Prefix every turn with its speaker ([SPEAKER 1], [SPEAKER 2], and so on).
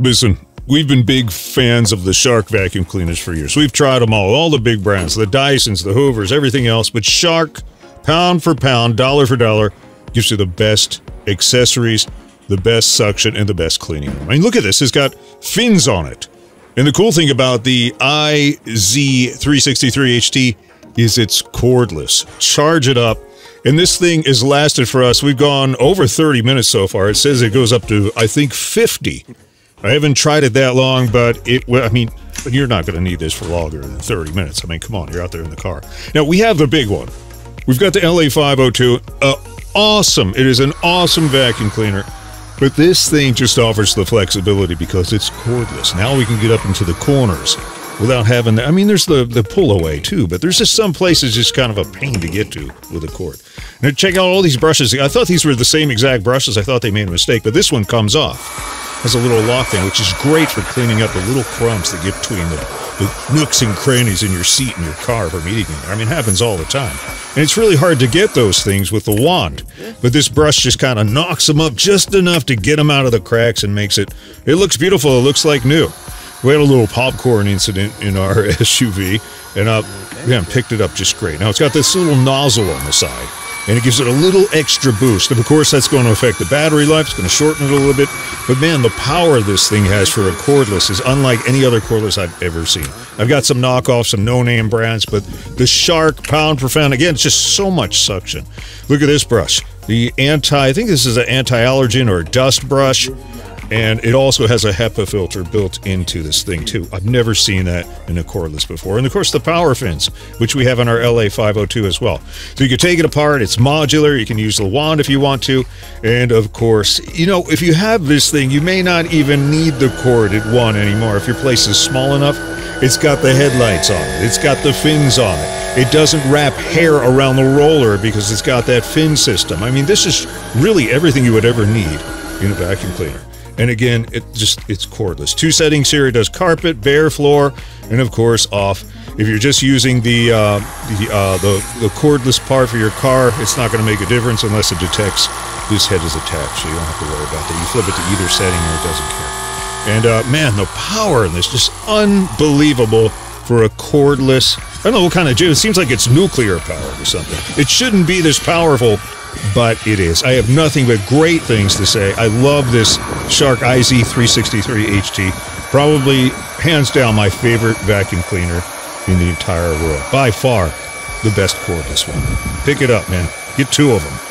[SPEAKER 1] Listen, we've been big fans of the Shark vacuum cleaners for years. We've tried them all, all the big brands, the Dysons, the Hoovers, everything else. But Shark, pound for pound, dollar for dollar, gives you the best accessories, the best suction, and the best cleaning. I mean, look at this. It's got fins on it. And the cool thing about the IZ363HT is it's cordless. Charge it up. And this thing has lasted for us. We've gone over 30 minutes so far. It says it goes up to, I think, 50. I haven't tried it that long, but it, I mean, you're not going to need this for longer than 30 minutes. I mean, come on, you're out there in the car. Now, we have the big one. We've got the LA502. Uh, awesome. It is an awesome vacuum cleaner. But this thing just offers the flexibility because it's cordless. Now we can get up into the corners without having I mean, there's the, the pull away too, but there's just some places just kind of a pain to get to with a cord. Now check out all these brushes. I thought these were the same exact brushes. I thought they made a mistake, but this one comes off has a little lock thing, which is great for cleaning up the little crumbs that get between the, the nooks and crannies in your seat in your car from eating in there. I mean, it happens all the time. And it's really hard to get those things with the wand. But this brush just kind of knocks them up just enough to get them out of the cracks and makes it, it looks beautiful. It looks like new. We had a little popcorn incident in our SUV, and uh, yeah, picked it up just great. Now it's got this little nozzle on the side and it gives it a little extra boost. And of course, that's going to affect the battery life. It's going to shorten it a little bit. But man, the power this thing has for a cordless is unlike any other cordless I've ever seen. I've got some knockoffs, some no-name brands, but the Shark pound per pound, again, it's just so much suction. Look at this brush. The anti, I think this is an anti-allergen or dust brush. And it also has a HEPA filter built into this thing too. I've never seen that in a cordless before. And of course the power fins, which we have on our LA502 as well. So you can take it apart, it's modular, you can use the wand if you want to. And of course, you know, if you have this thing, you may not even need the corded one anymore. If your place is small enough, it's got the headlights on it. It's got the fins on it. It doesn't wrap hair around the roller because it's got that fin system. I mean, this is really everything you would ever need in a vacuum cleaner. And again, it just it's cordless. Two settings here. It does carpet, bare floor, and of course off. If you're just using the uh, the, uh, the the cordless part for your car, it's not going to make a difference unless it detects this head is attached. So you don't have to worry about that. You flip it to either setting, and it doesn't care. And uh, man, the power in this just unbelievable for a cordless. I don't know what kind of. It seems like it's nuclear powered or something. It shouldn't be this powerful but it is. I have nothing but great things to say. I love this Shark IZ363 HT. Probably, hands down, my favorite vacuum cleaner in the entire world. By far, the best cordless one. Pick it up, man. Get two of them.